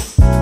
you